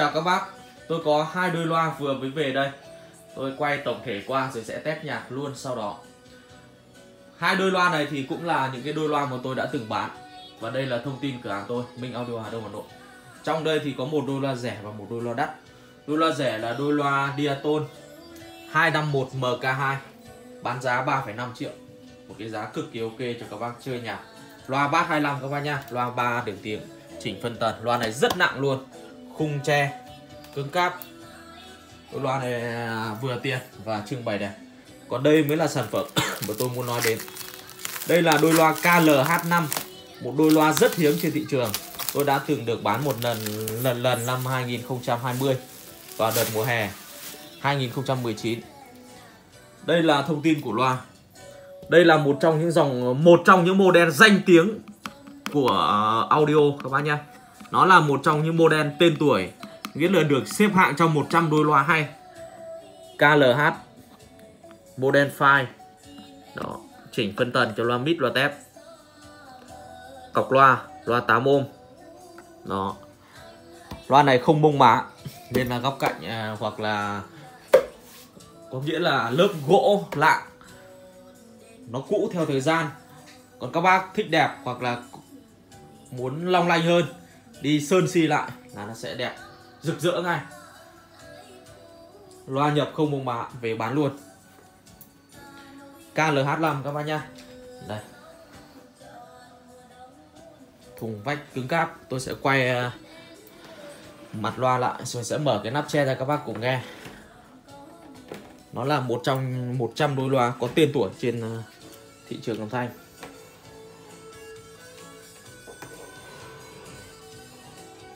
Chào các bác, tôi có hai đôi loa vừa mới về đây. Tôi quay tổng thể qua rồi sẽ test nhạc luôn sau đó. Hai đôi loa này thì cũng là những cái đôi loa mà tôi đã từng bán. Và đây là thông tin cửa hàng tôi, Minh Audio Hà Đông Hà Nội. Trong đây thì có một đôi loa rẻ và một đôi loa đắt. Đôi loa rẻ là đôi loa Diatone 251 MK2 Bán giá 3,5 triệu. Một cái giá cực kỳ ok cho các bác chơi nhạc. Loa bass 25 các bác nha Loa 3 điểm tiếng chỉnh phân tần. Loa này rất nặng luôn khung tre, cứng cáp. Đôi loa này à, vừa tiền và trưng bày đẹp. Còn đây mới là sản phẩm mà tôi muốn nói đến. Đây là đôi loa KLH5 một đôi loa rất hiếm trên thị trường. Tôi đã từng được bán một lần lần lần năm 2020 vào đợt mùa hè 2019 đây là thông tin của loa. Đây là một trong những dòng, một trong những model danh tiếng của à, audio, các bác nhé nó là một trong những model tên tuổi nghĩa là được xếp hạng trong 100 đôi loa hay. KLH model file. Đó chỉnh phân tần cho loa mid loa tép. Cọc loa loa 8 ôm. Đó. Loa này không bông má nên là góc cạnh à, hoặc là có nghĩa là lớp gỗ lạng nó cũ theo thời gian. Còn các bác thích đẹp hoặc là muốn long lanh hơn đi sơn si lại là nó sẽ đẹp, rực rỡ ngay. Loa nhập không bông bạ về bán luôn. KLH5 các bác nhá. Đây. Thùng vách cứng cáp, tôi sẽ quay à, mặt loa lại, rồi sẽ mở cái nắp che ra các bác cùng nghe. Nó là một trong 100 đôi loa có tên tuổi trên à, thị trường âm thanh.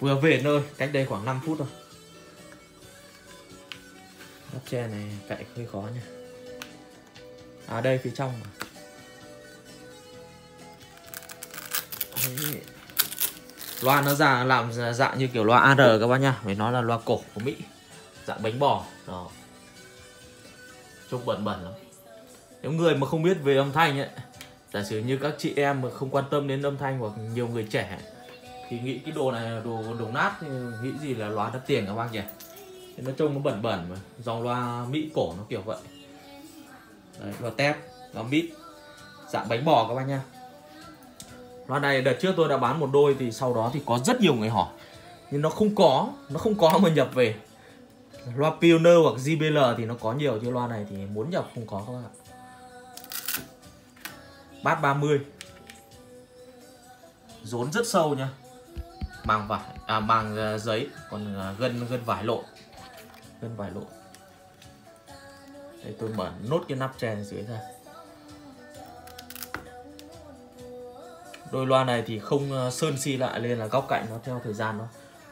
Vừa về nơi, cách đây khoảng 5 phút thôi. Nắp tre này cậy hơi khó nha À đây phía trong mà. Đấy. Loa nó ra làm dạng như kiểu loa AR các bác nha Phải nói là loa cổ của Mỹ. Dạng bánh bò. Đó. Trông bẩn bẩn lắm. Nếu người mà không biết về âm thanh ấy Giả sử như các chị em mà không quan tâm đến âm thanh hoặc nhiều người trẻ thì nghĩ cái đồ này là đồ đồ nát thì nghĩ gì là loa đắt tiền các bác nhỉ? Thì nó trông nó bẩn bẩn mà dòng loa mỹ cổ nó kiểu vậy. Đấy, loa tép loa mít dạng bánh bò các bác nha loa này đợt trước tôi đã bán một đôi thì sau đó thì có rất nhiều người hỏi. Nhưng nó không có nó không có mà nhập về. Loa Pioneer hoặc JBL thì nó có nhiều chứ loa này thì muốn nhập không có các bạn bát 30 rốn rất sâu nha màng vải à màng ờ, giấy, còn ờ, gân gân vải lộ gân vải lộ đây, tôi mở nốt cái nắp tre dưới ra. Đôi loa này thì không ờ, sơn xi lại nên là góc cạnh nó theo thời gian nó.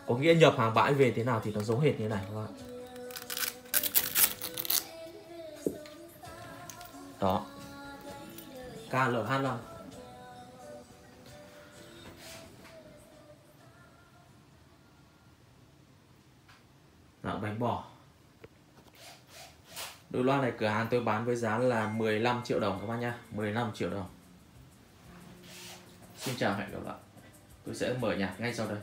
Có nghĩa nhập hàng bãi về thế nào thì nó giống hệt như này, các bạn đó. KL25 dạng bánh bò Đôi loa này cửa hàng tôi bán với giá là 15 triệu đồng các bác nhá 15 triệu đồng. Xin chào hẹn gặp lại. Tôi sẽ mở nhạc ngay sau đây.